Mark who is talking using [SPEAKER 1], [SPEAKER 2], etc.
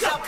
[SPEAKER 1] hands.